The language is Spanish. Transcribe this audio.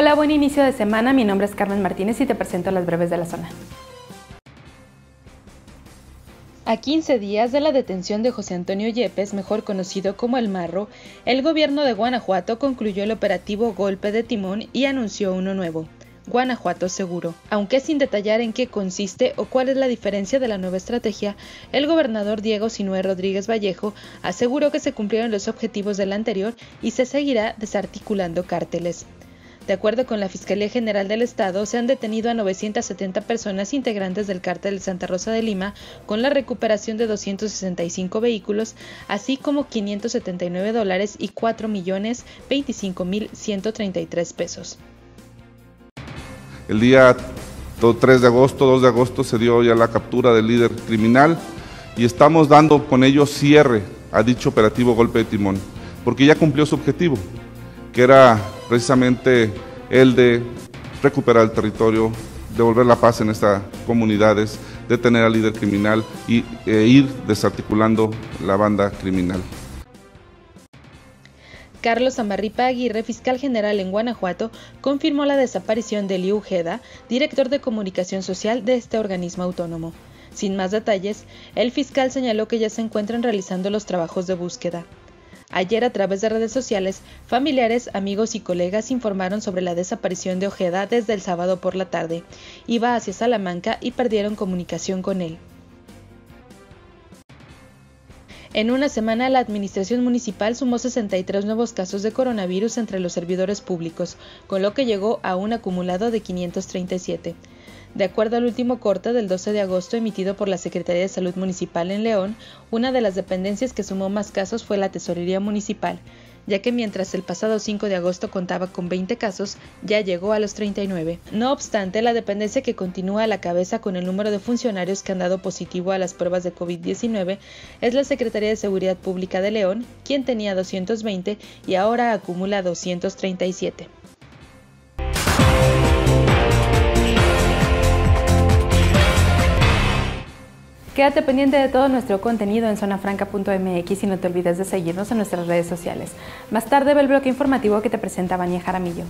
Hola, buen inicio de semana. Mi nombre es Carmen Martínez y te presento las breves de la zona. A 15 días de la detención de José Antonio Yepes, mejor conocido como El Marro, el gobierno de Guanajuato concluyó el operativo Golpe de Timón y anunció uno nuevo. Guanajuato Seguro. Aunque sin detallar en qué consiste o cuál es la diferencia de la nueva estrategia, el gobernador Diego Sinué Rodríguez Vallejo aseguró que se cumplieron los objetivos del anterior y se seguirá desarticulando cárteles. De acuerdo con la Fiscalía General del Estado, se han detenido a 970 personas integrantes del cártel de Santa Rosa de Lima con la recuperación de 265 vehículos, así como 579 dólares y 4 millones 25 mil 133 pesos. El día 3 de agosto, 2 de agosto se dio ya la captura del líder criminal y estamos dando con ello cierre a dicho operativo golpe de timón, porque ya cumplió su objetivo, que era precisamente el de recuperar el territorio, devolver la paz en estas comunidades, detener al líder criminal y, e ir desarticulando la banda criminal. Carlos Amarripa Aguirre, fiscal general en Guanajuato, confirmó la desaparición de Liu Ujeda, director de comunicación social de este organismo autónomo. Sin más detalles, el fiscal señaló que ya se encuentran realizando los trabajos de búsqueda. Ayer a través de redes sociales, familiares, amigos y colegas informaron sobre la desaparición de Ojeda desde el sábado por la tarde. Iba hacia Salamanca y perdieron comunicación con él. En una semana, la Administración Municipal sumó 63 nuevos casos de coronavirus entre los servidores públicos, con lo que llegó a un acumulado de 537. De acuerdo al último corte del 12 de agosto emitido por la Secretaría de Salud Municipal en León, una de las dependencias que sumó más casos fue la Tesorería Municipal, ya que mientras el pasado 5 de agosto contaba con 20 casos, ya llegó a los 39. No obstante, la dependencia que continúa a la cabeza con el número de funcionarios que han dado positivo a las pruebas de COVID-19 es la Secretaría de Seguridad Pública de León, quien tenía 220 y ahora acumula 237. Quédate pendiente de todo nuestro contenido en zonafranca.mx y no te olvides de seguirnos en nuestras redes sociales. Más tarde ve el bloque informativo que te presenta Vania Jaramillo.